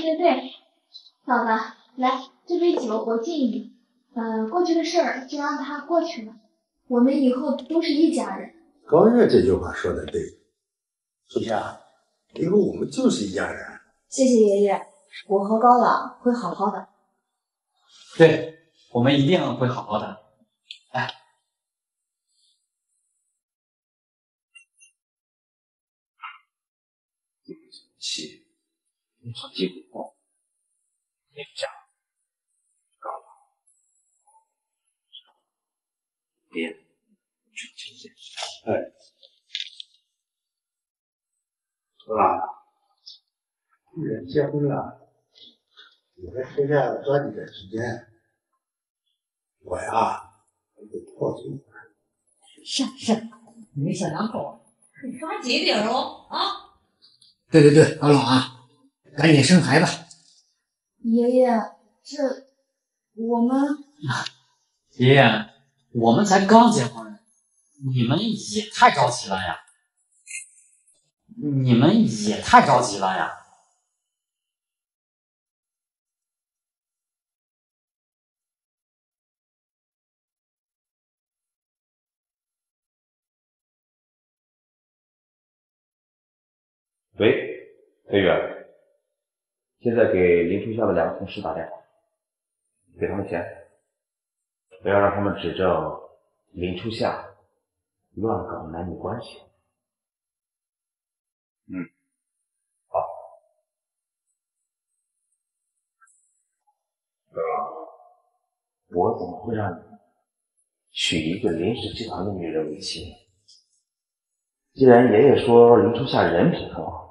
对对对，嫂子，来这杯酒我敬你。呃，过去的事儿就让它过去了，我们以后都是一家人。高月这句话说的对，苏夏，以后我们就是一家人。谢谢爷爷，我和高朗会好好的。对，我们一定会好好的。来，七，你从几股风，你下，高朗，别，去听见。哎，高朗，既然结婚了，你在出下抓紧点时间。我呀，我得拖住。是是，你们小两口你抓紧点哦啊！对对对，阿老啊，赶紧生孩子。爷爷，这我们爷爷，我们才刚结婚，你们也太着急了呀！你们也太着急了呀！喂，飞远，现在给林初夏的两个同事打电话，给他们钱，不要让他们指证林初夏乱搞男女关系。嗯，好。哥，我怎么会让你娶一个林氏集团的女人为妻？既然爷爷说林初夏人品很好。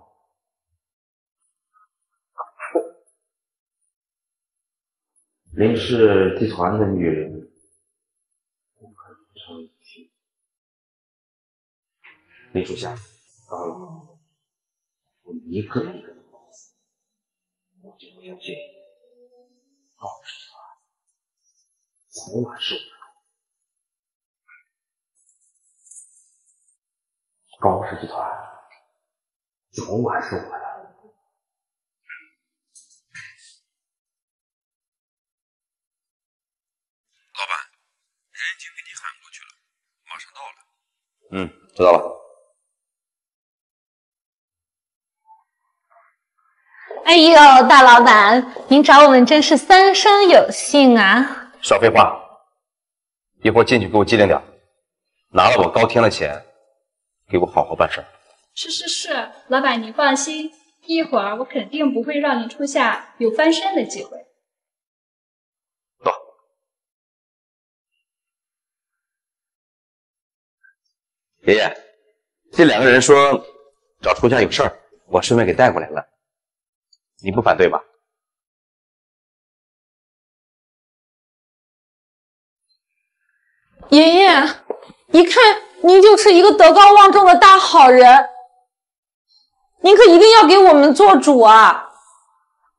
林氏集团的女人不可成亲。林初夏，高老，我一个一个的告诉你，我就不相信高氏集团早晚是我的。高氏集团早晚是我的。老板，人已经给你喊过去了，马上到了。嗯，知道了。哎呦，大老板，您找我们真是三生有幸啊！少废话，一会儿进去给我机灵点，拿了我高天的钱，给我好好办事。是是是，老板您放心，一会儿我肯定不会让您初夏有翻身的机会。爷爷，这两个人说找初夏有事儿，我顺便给带过来了，你不反对吧？爷爷，一看您就是一个德高望重的大好人，您可一定要给我们做主啊！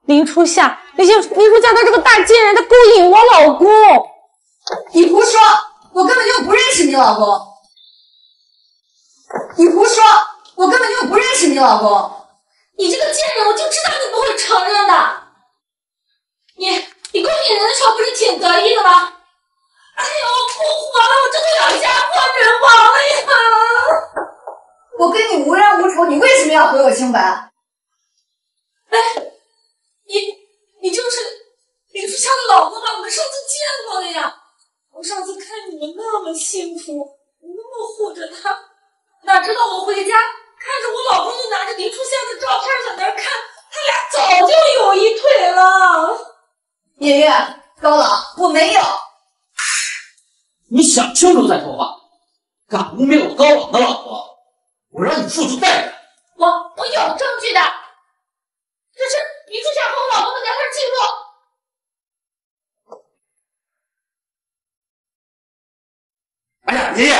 林初夏，林夏，林初夏他这个大贱人，他勾引我老公。你胡说，我根本就不认识你老公。你胡说，我根本就不认识你老公。你这个贱人，我就知道你不会承认的。你你勾引人的时候不是挺得意的吗？哎呦，不活了，我这都要家破人亡了呀！我跟你无冤无仇，你为什么要毁我清白？哎，你你就是林初夏的老公吧？我们上次见过了呀。我上次看你们那么幸福，你那么护着他，哪知道我回家看着我老公就拿着林初夏的照片在那看，他俩早就有一腿了。爷爷，高朗，我没有。你想清楚再说话，敢污蔑我高朗的老婆，我让你付出代价。我我有证据的，这是林初夏和我老公的聊天记录。哎呀，爷爷，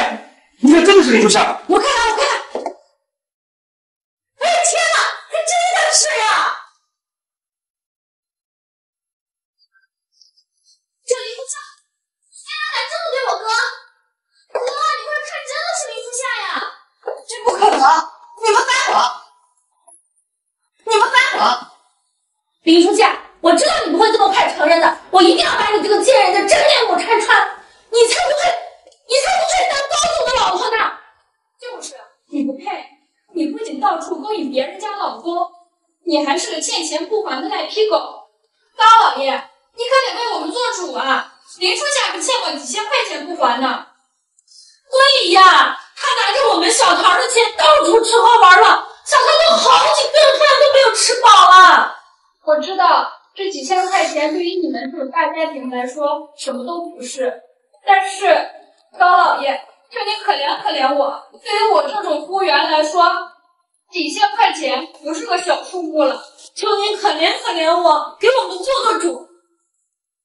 你这真的是林初夏？我看。哎天哪，还真的是呀！这林初夏，天哪，敢这么对我哥？哥，你快看，真的是林初夏呀！这不可能！你们撒谎！你们撒谎！林初夏，我知道你不会这么快承认的，我一定要把你这个贱人的真面目拆穿，你才不配，你才不配当高总的老婆呢！就是，你不配，你不仅到处勾引别人家老公，你还是个欠钱不还的赖皮狗。高老爷，你可得为我们做主啊！林初夏可欠我几千块钱不还呢。对呀，他拿着我们小桃的钱到处吃喝玩乐，小桃都好几顿饭都没有吃饱了。我知道这几千块钱对于你们这种大家庭来说什么都不是，但是高老爷，求你可怜可怜我。对于我这种服务员来说，几千块钱不是个小数目了。求你可怜可怜我，给我们做做主。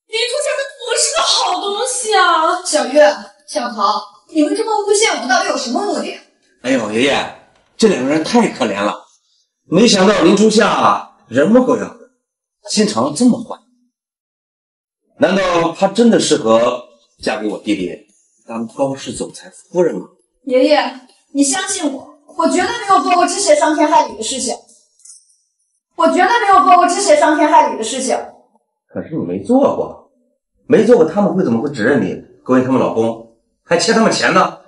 林初夏他不是个好东西啊！小月、小桃，你们这么诬陷我，到底有什么目的？哎呦，爷爷，这两个人太可怜了，没想到林初夏人模狗样的，心肠这么坏。难道她真的适合嫁给我弟弟当高氏总裁夫人吗？爷爷，你相信我，我绝对没有做过这些伤天害理的事情。我绝对没有做过这些伤天害理的事情。可是你没做过，没做过，他们会怎么会指认你勾引他们老公，还欠他们钱呢？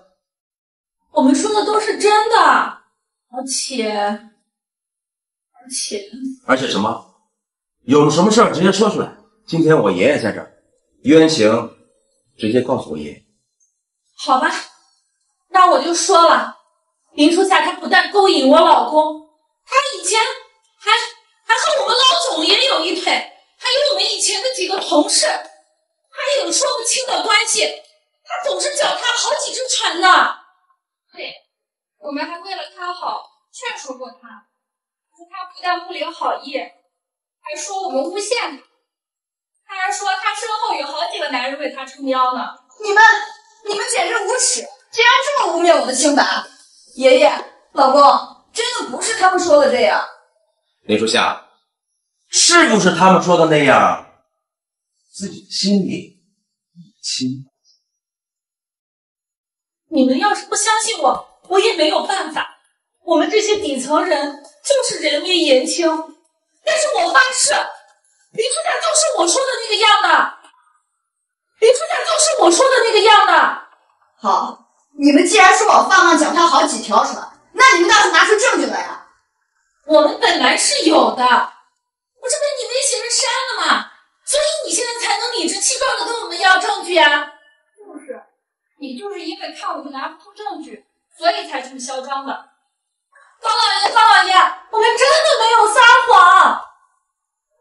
我们说的都是真的，而且，而且，而且什么？有什么事儿直接说出来。今天我爷爷在这儿，冤情直接告诉我爷爷。好吧，那我就说了，林初夏她不但勾引我老公，她以前还还和我们老总也有一腿，还有我们以前的几个同事，还有说不清的关系，她总是脚踏好几只船呢。对，我们还为了他好劝说过他，可是他不但不领好意，还说我们诬陷他，他还说他身后有好几个男人为他撑腰呢。你们，你们简直无耻！竟然这么污蔑我的清白！爷爷，老公，真的不是他们说的这样。林初夏，是不是他们说的那样？自己心里一清。你们要是不相信我，我也没有办法。我们这些底层人就是人微言轻，但是我发誓，林初夏就是我说的那个样的。林初夏就是我说的那个样的。好，你们既然说我放浪脚踏好几条船，那你们倒是拿出证据来呀！我们本来是有的，我这被你威胁人删了吗，所以你现在才能理直气壮的跟我们要证据啊。就是，你就是因为看我们拿不出证据，所以才这么嚣张的。高老爷，高老爷，我们真的没有撒谎。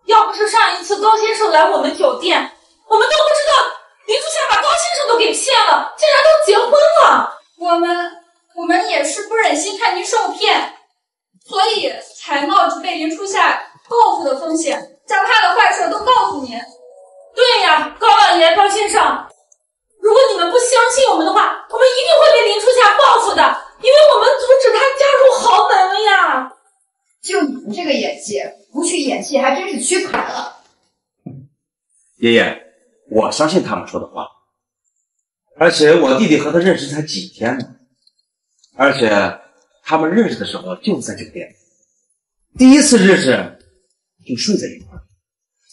要不是上一次高先生来我们酒店，我们都不知道林初夏把高先生都给骗了，竟然都结婚了。我们我们也是不忍心看您受骗，所以才冒着被林初夏报复的风险，将他的坏事都告诉您。对呀，高老爷、高先生，如果你们不相信我们的话，我们一定会被林初夏报复的，因为我们阻止他嫁入豪门了呀。就你们这个演技，不去演戏还真是屈才了。爷爷，我相信他们说的话，而且我弟弟和他认识才几天呢，而且他们认识的时候就在酒店，第一次认识就睡在一块儿。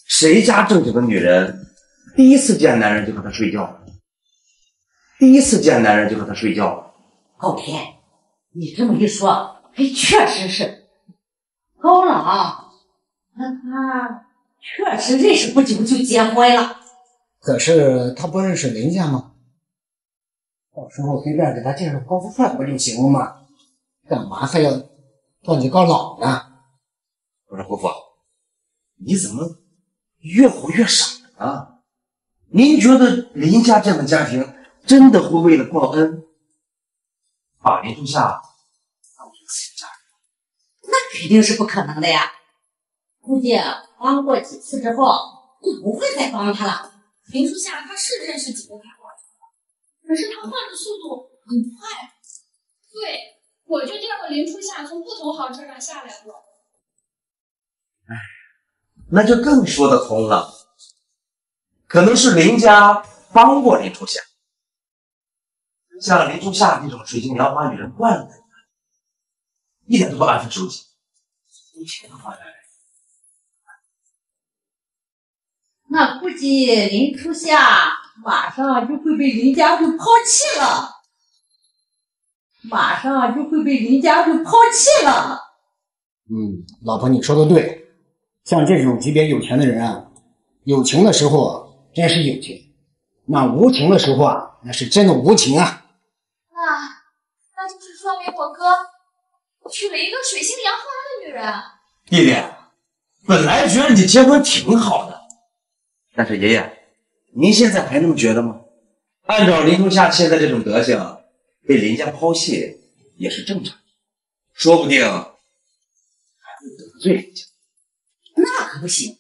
谁家正经的女人第一次见男人就和他睡觉？第一次见男人就和他睡觉？高天，你这么一说，还确实是。高朗，那他确实认识不久就结婚了。可是他不认识林家吗？到时候随便给他介绍高富帅不就行了吗？干嘛还要叫你高老呢？我说伯父，你怎么越活越傻呢？您觉得林家这样的家庭真的会为了报恩把林初夏当成自己家人？那肯定是不可能的呀！估计帮过几次之后，就不会再帮他了。林初夏他是认识几个大好人了，可是他换的速度很快。对，我就见过林初夏从不同豪车上下来过。哎，那就更说得通了。可能是林家帮过林初夏，像林初夏这种水性杨花、女人惯了的，一点都不安分守己，一切都放在那估计林初夏马上就会被林家给抛弃了，马上就会被林家给抛弃了。嗯，老婆，你说的对，像这种级别有钱的人啊，有情的时候真是有情，那无情的时候啊，那是真的无情啊。那那就是说明我哥娶了一个水性杨花的女人。弟弟，本来觉得你结婚挺好的，但是爷爷，您现在还那么觉得吗？按照林初夏现在这种德行，被林家抛弃也是正常，说不定还会得罪人家。那可不行，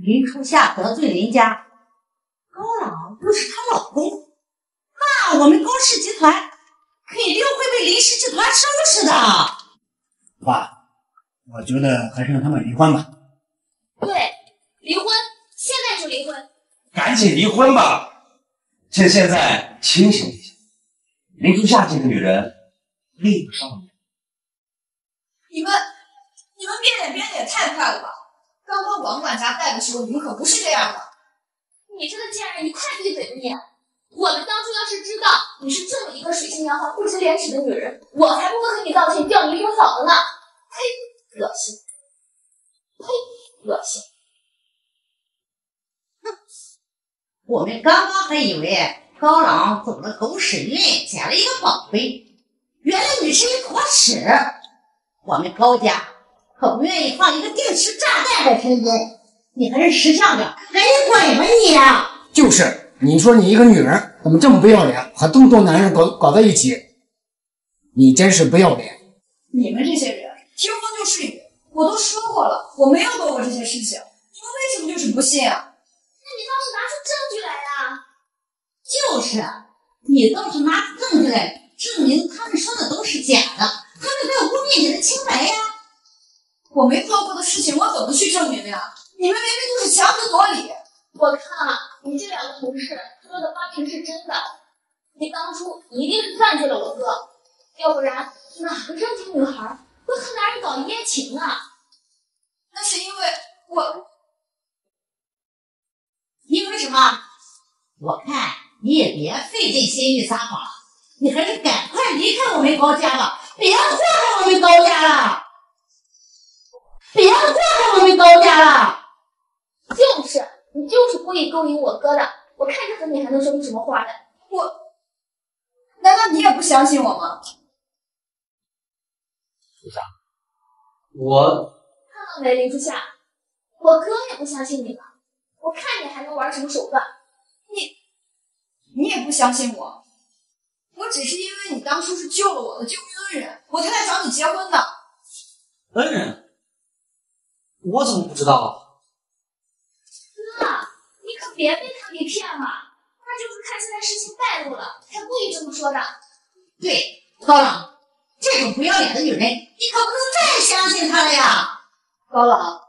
林初夏得罪林家，高朗又是她老公，那我们高氏集团肯定会被林氏集团收拾的。爸，我觉得还是让他们离婚吧。对，离婚，现在就离婚。赶紧离婚吧！趁现在清醒一下，林初夏这个女人配不上你。你们你们变脸变的也太快了吧！刚刚王管家在的时候，你们可不是这样的。你这个贱人，你快闭嘴吧你！我们当初要是知道你是这么一个水性杨花、不知廉耻的女人，我才不会和你道歉，叫你离婚嫂子呢！呸，恶心！呸，恶心！我们刚刚还以为高朗走了狗屎运，捡了一个宝贝，原来你是一坨屎。我们高家可不愿意放一个定时炸弹在身边，你还是识相点，赶紧滚吧你！就是，你说你一个女人怎么这么不要脸，和这么多男人搞搞在一起，你真是不要脸。你们这些人听风就是雨，我都说过了，我没有做过这些事情，你们为什么就是不信啊？那你倒是拿出证据来呀！就是，你倒是拿出证据来证明他们说的都是假的，他们在污蔑你的清白呀！我没做过的事情，我怎么去证明呀？你们明明就是强词夺理。我看啊，你这两个同事说的八成是真的。你当初一定是算计了我哥，要不然哪个正经女孩会和男人搞一夜情啊？那是因为我，因为什么？我看你也别费尽心力撒谎了，你还是赶快离开我们高家吧，别祸害我们高家了，别祸害我们高家了。就是，你就是故意勾引我哥的，我看着和你还能说出什么话来？我，难道你也不相信我吗？初夏，我看到没，林初夏，我哥也不相信你了，我看你还能玩什么手段？你也不相信我，我只是因为你当初是救了我的救命恩人，我才来找你结婚的。恩人，我怎么不知道啊？哥，你可别被他给骗了，他就是看现在事情败露了，才故意这么说的。对，高朗，这种不要脸的女人，你可不能再相信她了呀！高朗，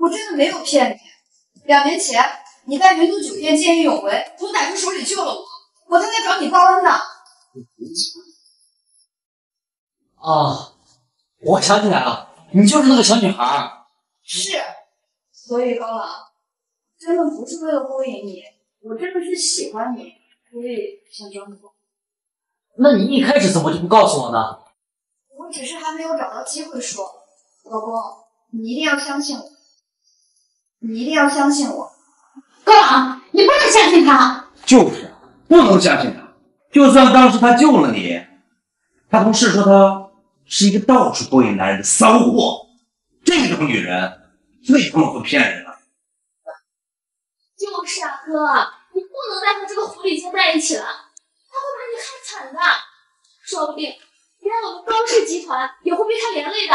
我真的没有骗你。两年前你在云都酒店见义勇为，从歹徒手里救了我，我正在找你报恩呢。啊，我想起来了，你就是那个小女孩。是，所以高朗，真的不是为了勾引你，我真的是喜欢你，所以想找你报。那你一开始怎么就不告诉我呢？我只是还没有找到机会说。老公，你一定要相信我，你一定要相信我。高朗，你不能相信他。就是，不能相信他。就算当时他救了你，他同事说他是一个到处勾引男人的骚货。这种女人最他妈会骗人了。就是啊，哥，你不能再和这个狐狸精在一起了，他会把你害惨的，说不定连我们高氏集团也会被他连累的。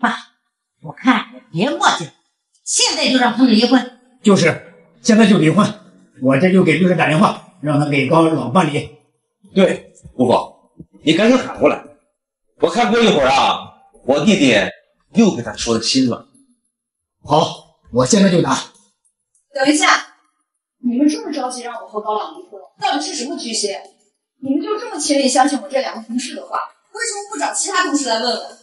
爸，我看别磨叽了，现在就让他们离婚。就是，现在就离婚。我这就给律师打电话，让他给高老办理。对，姑父，你赶紧喊过来。我看过一会儿啊，我弟弟又跟他说了亲了。好，我现在就打。等一下，你们这么着急让我和高朗离婚，到底是什么居心？你们就这么轻易相信我这两个同事的话？为什么不找其他同事来问问？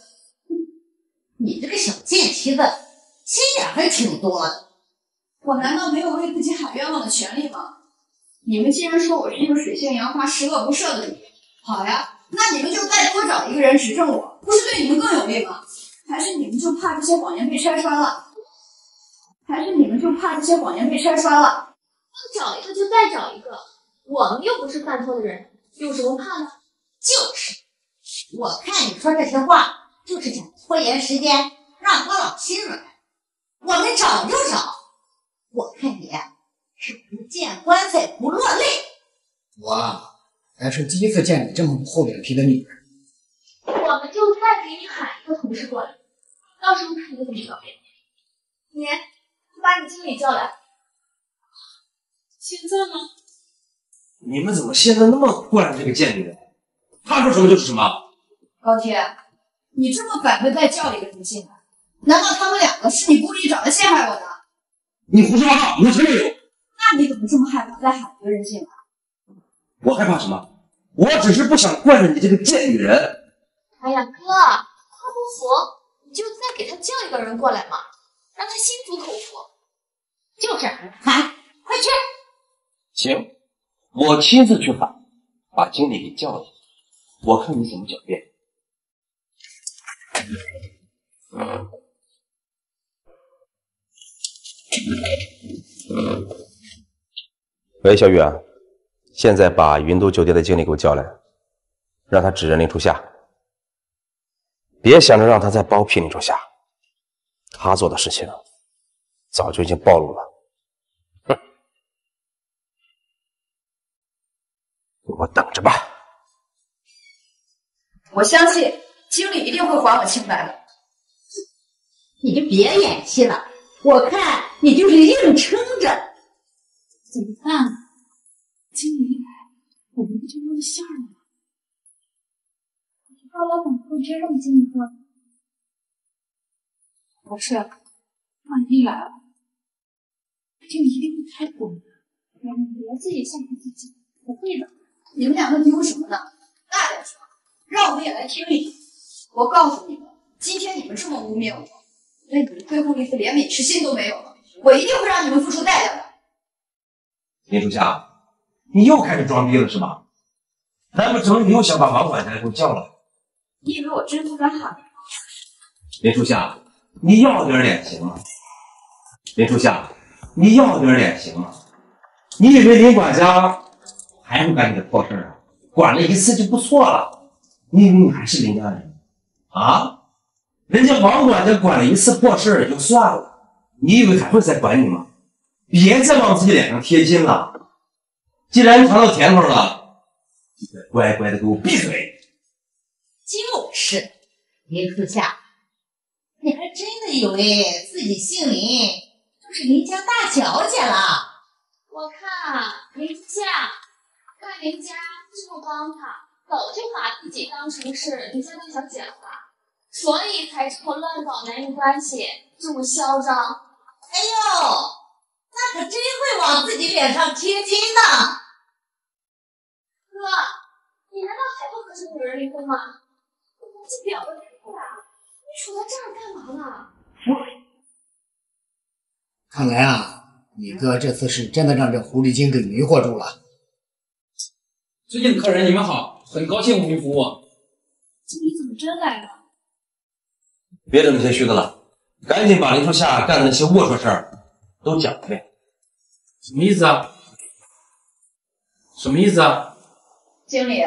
你这个小贱蹄子，心眼还挺多的。我难道没有为自己喊冤枉的权利吗？你们既然说我是一个水性杨花、十恶不赦的女人，好呀，那你们就再多找一个人指证我，不是对你们更有利吗？还是你们就怕这些谎言被拆穿了？还是你们就怕这些谎言被拆穿了？找一个就再找一个，我们又不是犯错的人，有什么怕的？就是，我看你说这些话，就是想拖延时间，让郭老心软。我们找就找，我看你是不见棺材不落泪。我还是第一次见你这么不厚脸皮的女人。我们就再给你喊一个同事过来，到时候看你怎么表现。你，把你经理叫来。现在呢？你们怎么现在那么惯这个贱女人？她说什么就是什么。高天，你这么反对再叫一个人进来，难道他们两个是你故意找来陷害我的？你胡说八道！我才没有。那你怎么这么害怕再喊一个人进来？我害怕什么？我只是不想惯着你这个贱女人。哎呀，哥，他不服，你就再给他叫一个人过来嘛，让他心服口服。就是喊，快去。行，我亲自去喊，把经理给叫来，我看你怎么狡辩。喂，小雨啊，现在把云都酒店的经理给我叫来，让他指认林初夏，别想着让他再包庇林初夏，他做的事情早就已经暴露了。哼我等着吧。我相信经理一定会还我清白的。你就别演戏了，我看你就是硬撑着。怎么办？经理一来，我们不就露馅了吗？高老板不会真让经理过来？不是，万一来了，经理一定会开火的。你们别自己吓唬自己，不会的。你们两个嘀咕什么呢？大点声，让我们也来听一听。我告诉你们，今天你们这么污蔑我，连你们最后一丝怜悯之心都没有了。我一定会让你们付出代价的。林初夏，你又开始装逼了是吧？难不成你又想把王管家给我叫来？你以为我真不敢喊？林初夏，你要点脸行吗？林初夏，你要点脸行吗？你以为林管家？还会干你的破事啊！管了一次就不错了。你以为你还是林家人啊？人家王管家管了一次破事就算了，你以为还会再管你吗？别再往自己脸上贴金了。既然尝到甜头了，乖乖的给我闭嘴。就是，林初夏，你还真的以为自己姓林就是林家大小姐了？我看林初夏。看林家这么帮他，早就把自己当成是林家大小姐了吧？所以才这么乱搞男女关系，这么嚣张。往自己脸上贴金呢。哥，你难道还不和这个女人离婚吗？这婊子太大，你杵在这儿干嘛呢？看来啊，你哥这次是真的让这狐狸精给迷惑住了。尊敬的客人你们好，很高兴为您服务。你怎么真来了？别整那些虚的了，赶紧把林初夏干的那些龌龊事儿都讲一遍。什么意思啊？什么意思啊？经理，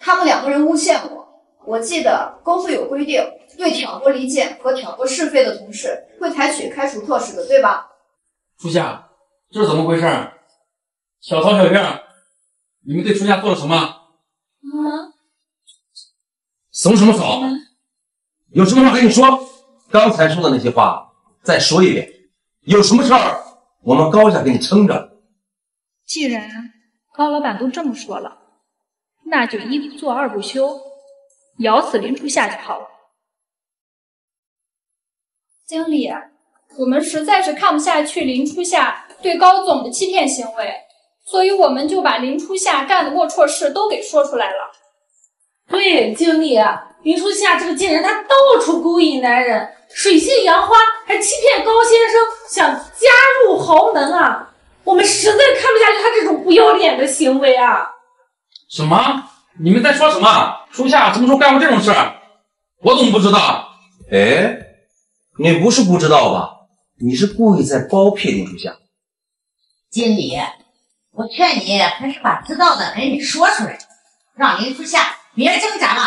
他们两个人诬陷我。我记得公司有规定，对挑拨离间和挑拨是非的同事会采取开除措施的，对吧？初夏，这是怎么回事？小曹、小月。你们对初夏做了什么？啊，怂什么怂？有什么话跟你说？刚才说的那些话再说一遍。有什么事儿，我们高家给你撑着。既然高老板都这么说了，那就一不做二不休，咬死林初夏就好了。经理，我们实在是看不下去林初夏对高总的欺骗行为。所以我们就把林初夏干的龌龊事都给说出来了。对，经理，林初夏这个贱人，她到处勾引男人，水性杨花，还欺骗高先生想加入入豪门啊！我们实在看不下去他这种不要脸的行为啊！什么？你们在说什么？初夏什么时候干过这种事儿？我怎么不知道？哎，你不是不知道吧？你是故意在包庇林初夏。经理，我劝你还是把知道的赶紧说出来，让林初夏别挣扎了。